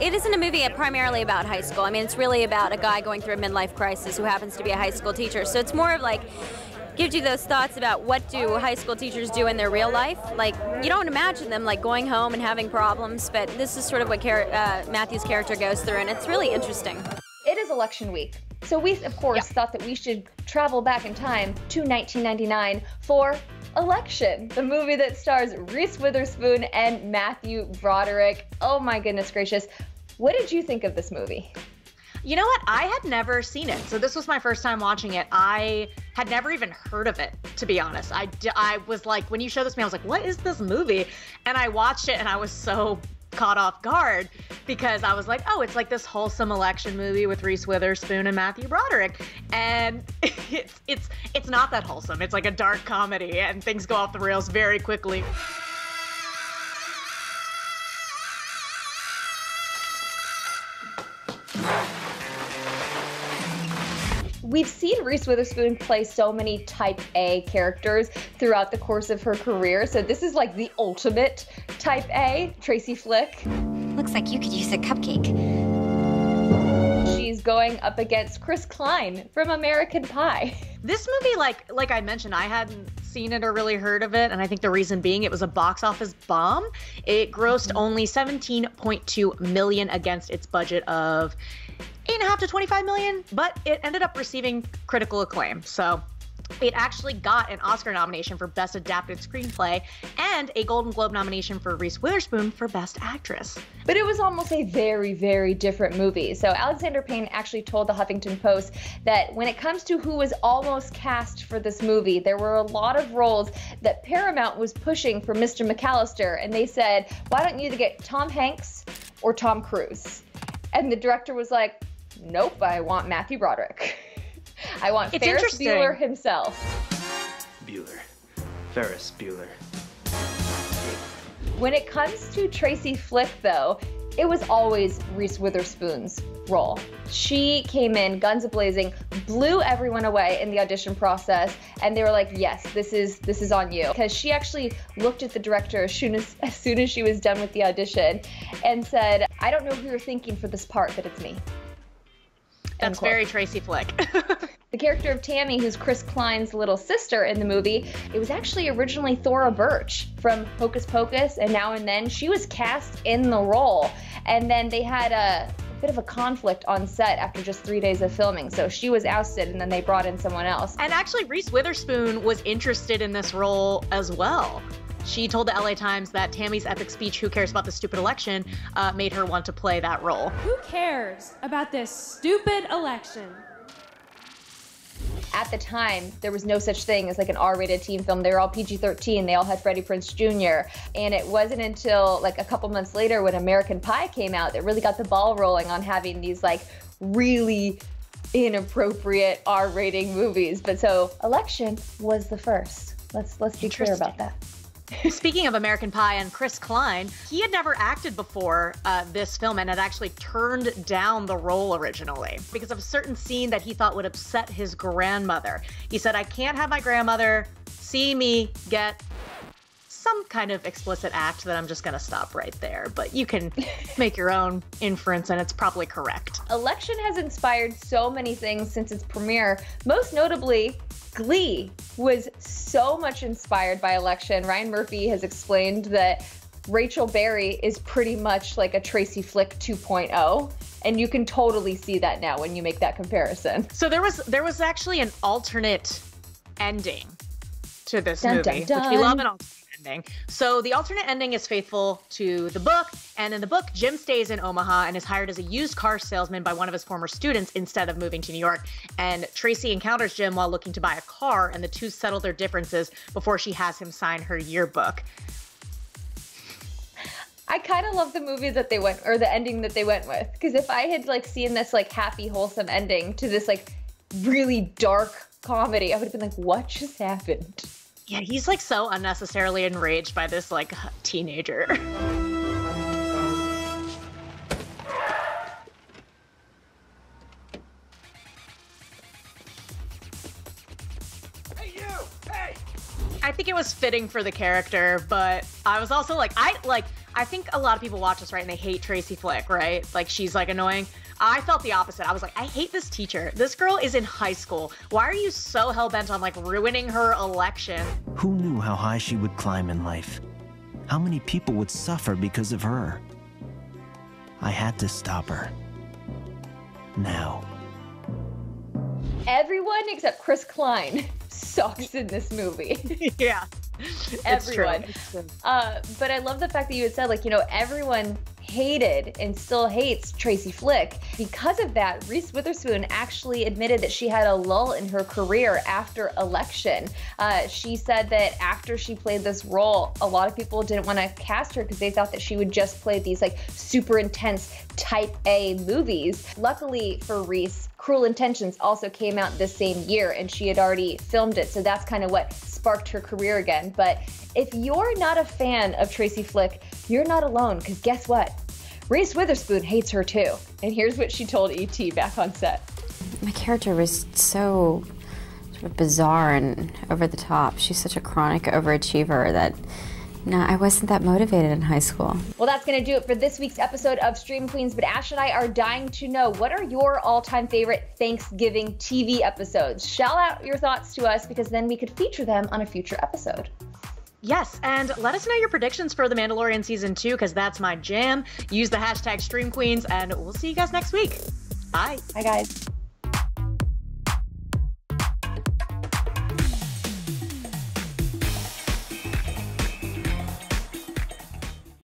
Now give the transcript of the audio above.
It isn't a movie primarily about high school. I mean, it's really about a guy going through a midlife crisis who happens to be a high school teacher. So it's more of like gives you those thoughts about what do high school teachers do in their real life. Like you don't imagine them like going home and having problems, but this is sort of what uh, Matthew's character goes through, and it's really interesting. Election week. So we, of course, yeah. thought that we should travel back in time to 1999 for Election, the movie that stars Reese Witherspoon and Matthew Broderick. Oh my goodness gracious. What did you think of this movie? You know what? I had never seen it. So this was my first time watching it. I had never even heard of it, to be honest. I, I was like, when you showed this to me, I was like, what is this movie? And I watched it and I was so caught off guard because I was like, oh, it's like this wholesome election movie with Reese Witherspoon and Matthew Broderick, and it's it's it's not that wholesome. It's like a dark comedy, and things go off the rails very quickly. we've seen Reese Witherspoon play so many type A characters throughout the course of her career. So this is like the ultimate type A, Tracy Flick. Looks like you could use a cupcake. She's going up against Chris Klein from American Pie. This movie, like like I mentioned, I hadn't seen it or really heard of it, and I think the reason being it was a box office bomb. It grossed mm-hmm. only 17.2 million against its budget of eight and a half to 25 million, but it ended up receiving critical acclaim. So it actually got an Oscar nomination for Best Adapted Screenplay and a Golden Globe nomination for Reese Witherspoon for Best Actress. But it was almost a very, very different movie. So Alexander Payne actually told the Huffington Post that when it comes to who was almost cast for this movie, there were a lot of roles that Paramount was pushing for Mr. McAllister, and they said, why don't you get Tom Hanks or Tom Cruise? And the director was like, nope, I want Matthew Broderick. I want it's Ferris Bueller himself. Bueller. Ferris Bueller. When it comes to Tracy Flick, though, it was always Reese Witherspoon's role. She came in guns blazing, blew everyone away in the audition process, and they were like, "Yes, this is this is on you." Because she actually looked at the director as soon as as soon as she was done with the audition, and said, "I don't know who you're thinking for this part, but it's me." That's very Tracy Flick. the character of Tammy, who's Chris Klein's little sister in the movie, it was actually originally Thora Birch from Hocus Pocus, and now and then she was cast in the role. And then they had a bit of a conflict on set after just three days of filming. So she was ousted, and then they brought in someone else. And actually, Reese Witherspoon was interested in this role as well. She told the LA Times that Tammy's epic speech, Who Cares About the Stupid Election, uh, made her want to play that role. Who cares about this stupid election? At the time, there was no such thing as like an R-rated teen film. They were all PG-13. They all had Freddie Prinze Jr. And it wasn't until like a couple months later when American Pie came out that really got the ball rolling on having these like really inappropriate R-rating movies. But so Election was the first. Let's let's be clear about that. Speaking of American Pie and Chris Klein, he had never acted before uh, this film and had actually turned down the role originally because of a certain scene that he thought would upset his grandmother. He said, I can't have my grandmother see me get some kind of explicit act that I'm just going to stop right there. But you can make your own inference, and it's probably correct. Election has inspired so many things since its premiere, most notably Glee was so much inspired by Election. Ryan Murphy has explained that Rachel Berry is pretty much like a Tracy Flick 2.0 and you can totally see that now when you make that comparison. So there was there was actually an alternate ending to this dun, movie, dun, dun. which we love an alternate ending. So the alternate ending is faithful to the book, and in the book, Jim stays in Omaha and is hired as a used car salesman by one of his former students instead of moving to New York. And Tracy encounters Jim while looking to buy a car, and the two settle their differences before she has him sign her yearbook. I kind of love the movie that they went or the ending that they went with because if I had like seen this like happy wholesome ending to this like really dark comedy, I would have been like, what just happened? Yeah, he's like so unnecessarily enraged by this like teenager. I think it it was fitting for the character, but I was also like, I like, I think a lot of people watch this right and they hate Tracy Flick, right? Like she's like annoying. I felt the opposite. I was like, I hate this teacher. This girl is in high school. Why are you so hell bent on like ruining her election? Who knew how high she would climb in life? How many people would suffer because of her? I had to stop her. Now. Everyone except Chris Klein sucks in this movie. yeah. Everyone. Uh, but I love the fact that you had said, like, you know, everyone hated and still hates Tracy Flick. Because of that, Reese Witherspoon actually admitted that she had a lull in her career after election. Uh, she said that after she played this role, a lot of people didn't want to cast her because they thought that she would just play these like super intense type A movies. Luckily for Reese, Cruel Intentions also came out this same year and she had already filmed it. So that's kind of what sparked her career again. But if you're not a fan of Tracy Flick, you're not alone because guess what? Reese Witherspoon hates her too. And here's what she told ET back on set. My character was so sort of bizarre and over the top. She's such a chronic overachiever that no, I wasn't that motivated in high school. Well, that's going to do it for this week's episode of Stream Queens. But Ash and I are dying to know what are your all time favorite Thanksgiving TV episodes? Shout out your thoughts to us because then we could feature them on a future episode. Yes, and let us know your predictions for The Mandalorian Season 2 because that's my jam. Use the hashtag Stream Queens, and we'll see you guys next week. Bye. Bye, guys.